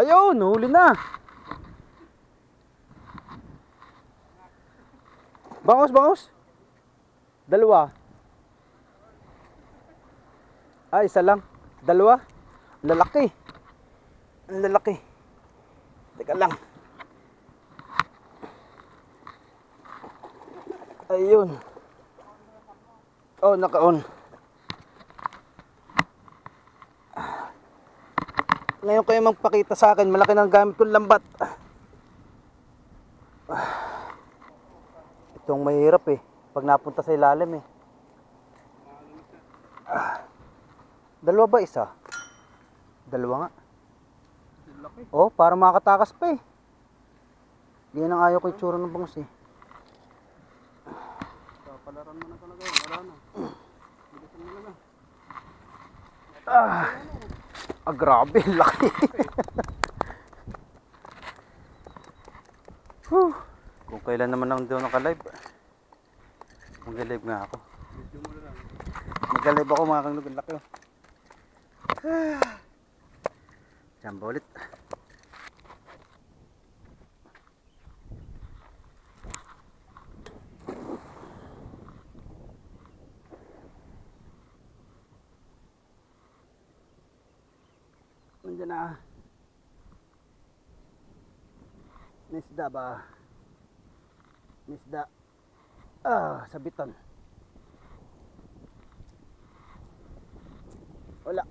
Ayun, huli na. Bangos, bangos. Dalawa. Ah, isa lang. Dalawa. Lalaki. Ang lalaki. Teka lang. Ayun. Oh, naka-on. Ngayon kayo magpakita sa akin, malaki ng gamit kong lambat. Itong mahirap eh. Pag napunta sa ilalim eh. Dalawa ba isa? Dalawa nga. Oh, para makatakas pa eh. Yan ang ayaw ko itsura ng bangus eh. Palaran mo na talaga. Wala na. Bilisan mo na lang. Ah, ah grabe, laki. Kung kailan naman ako doon naka-live. Mag-live nga ako. Lang. Mag-live ako mga kanglog, ang laki oh. Jamba ulit. Nandiyan na. Nisda ba? Nisda. Ah, sabitan. Wala.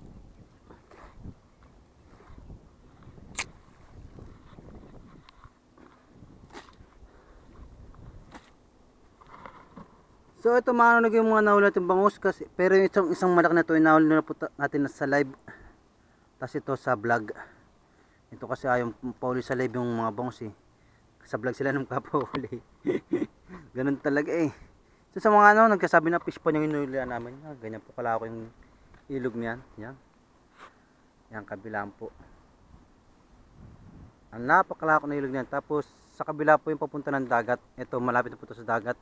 So ito mga naging mga nahuli natin bangus kasi pero yung isang isang malaki na to nahuli na po natin sa live. Tapos ito sa vlog. Ito kasi ayaw pauli sa live yung mga bangus eh. Sa vlog sila nung kapahuli. Ganun talaga eh. So sa mga ano nagkasabi na fish pond yung inulian namin. Ah, ganyan po pala ako yung ilog niyan. Yan. Yan kabilaan po. Ang napakalako na ilog niyan. Tapos sa kabila po yung papunta ng dagat. Ito malapit na po sa dagat.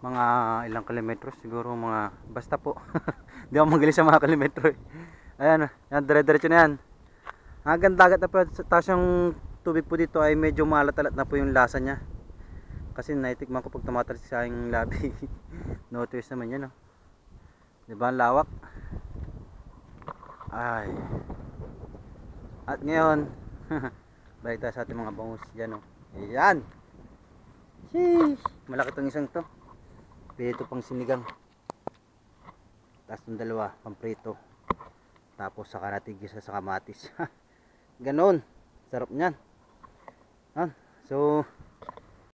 Mga ilang kilometros siguro mga basta po. Hindi ako magaling sa mga kilometro. eh. Ayan, yan dire-diretso na yan. Hanggang dagat na po. Tapos yung tubig po dito ay medyo malat-alat na po yung lasa niya. Kasi naitikman ko pag tumatalis sa aking labi. no twist naman yan, no? Di ba ang lawak? Ay. At ngayon, balik tayo sa ating mga bangus. Yan, oh. Ayan. Sheesh. Malaki tong isang to. Pito pang sinigang. Tapos yung dalawa, pamprito. Tapos saka natin gisa sa kamatis. Ganon. Sarap niyan. Ah, so,